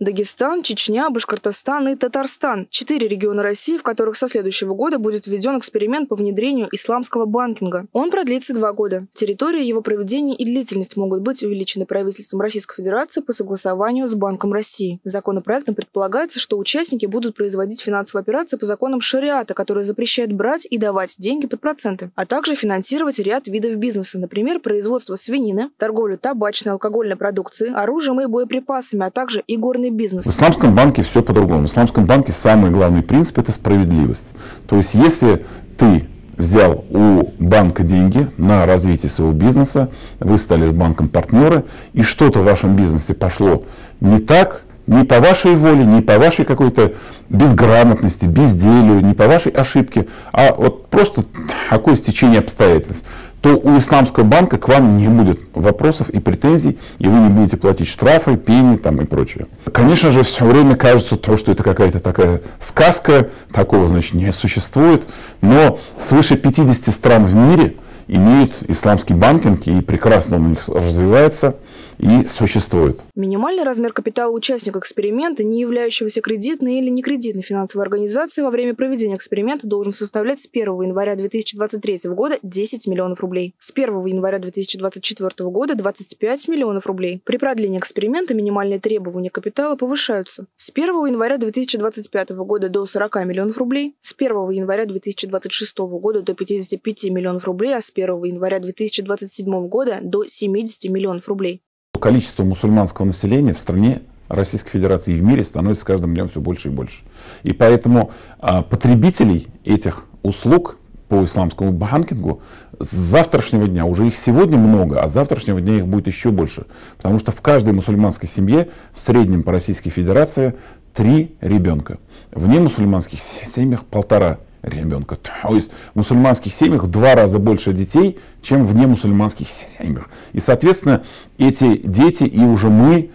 Дагестан, Чечня, Башкортостан и Татарстан – четыре региона России, в которых со следующего года будет введен эксперимент по внедрению исламского банкинга. Он продлится два года. Территория его проведения и длительность могут быть увеличены правительством Российской Федерации по согласованию с Банком России. Законопроектом предполагается, что участники будут производить финансовые операции по законам шариата, которые запрещают брать и давать деньги под проценты, а также финансировать ряд видов бизнеса, например, производство свинины, торговлю табачной, алкогольной продукции, оружием и боеприпасами, а также и горный бизнес. В исламском банке все по-другому. В исламском банке самый главный принцип – это справедливость. То есть, если ты взял у банка деньги на развитие своего бизнеса, вы стали с банком партнеры, и что-то в вашем бизнесе пошло не так, не по вашей воле, не по вашей какой-то безграмотности, безделию, не по вашей ошибке, а вот просто такое стечение обстоятельств то у исламского банка к вам не будет вопросов и претензий, и вы не будете платить штрафы, пени там и прочее. Конечно же, все время кажется то, что это какая-то такая сказка, такого, значит, не существует, но свыше 50 стран в мире имеют исламский банкинг, и прекрасно он у них развивается и существует. Минимальный размер капитала участника эксперимента, не являющегося кредитной или некредитной финансовой организацией во время проведения эксперимента должен составлять с 1 января 2023 года 10 миллионов рублей. С 1 января 2024 года 25 миллионов рублей. При продлении эксперимента минимальные требования капитала повышаются. С 1 января 2025 года до 40 миллионов рублей, с 1 января 2026 года до 55 миллионов рублей, а с 1 января 2027 года до 70 миллионов рублей количество мусульманского населения в стране Российской Федерации и в мире становится с каждым днем все больше и больше. И поэтому а, потребителей этих услуг по исламскому банкингу с завтрашнего дня, уже их сегодня много, а с завтрашнего дня их будет еще больше. Потому что в каждой мусульманской семье в среднем по Российской Федерации три ребенка. В немусульманских семьях полтора ребенка. То есть в мусульманских семьях в два раза больше детей, чем в немусульманских семьях. И, соответственно, эти дети и уже мы,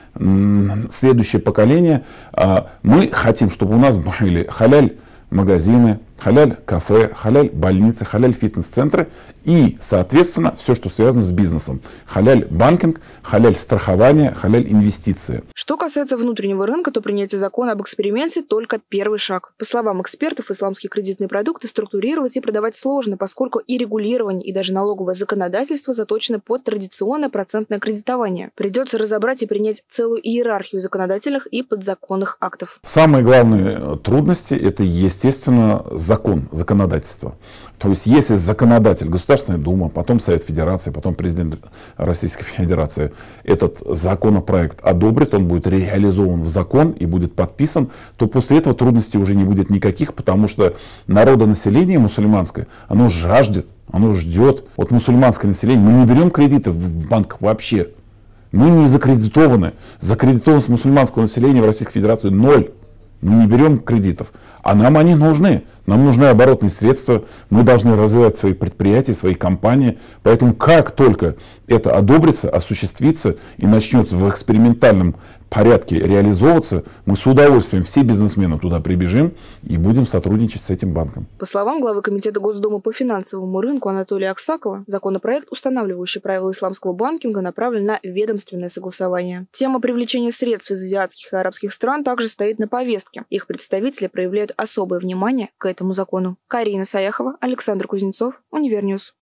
следующее поколение, а, мы хотим, чтобы у нас были халяль магазины, халяль кафе, халяль больницы, халяль фитнес-центры и, соответственно, все, что связано с бизнесом. Халяль банкинг, халяль страхование, халяль инвестиции. Что касается внутреннего рынка, то принятие закона об эксперименте только первый шаг. По словам экспертов, исламские кредитные продукты структурировать и продавать сложно, поскольку и регулирование, и даже налоговое законодательство заточены под традиционное процентное кредитование. Придется разобрать и принять целую иерархию законодательных и подзаконных актов. Самые главные трудности – это, естественно, закон, законодательство. То есть, если законодатель, Государственная Дума, потом Совет Федерации, потом президент Российской Федерации этот законопроект одобрит, он будет реализован в закон и будет подписан, то после этого трудностей уже не будет никаких, потому что народонаселение мусульманское, оно жаждет, оно ждет. Вот мусульманское население, мы не берем кредиты в банках вообще. Мы не закредитованы. Закредитованность мусульманского населения в Российской Федерации ноль. Мы не берем кредитов. А нам они нужны. Нам нужны оборотные средства, мы должны развивать свои предприятия, свои компании. Поэтому как только это одобрится, осуществится и начнется в экспериментальном порядке реализовываться, мы с удовольствием, все бизнесмены туда прибежим и будем сотрудничать с этим банком. По словам главы Комитета Госдумы по финансовому рынку Анатолия Аксакова, законопроект, устанавливающий правила исламского банкинга, направлен на ведомственное согласование. Тема привлечения средств из азиатских и арабских стран также стоит на повестке. Их представители проявляют особое внимание к этому закону. Карина Саяхова, Александр Кузнецов, Универньюз.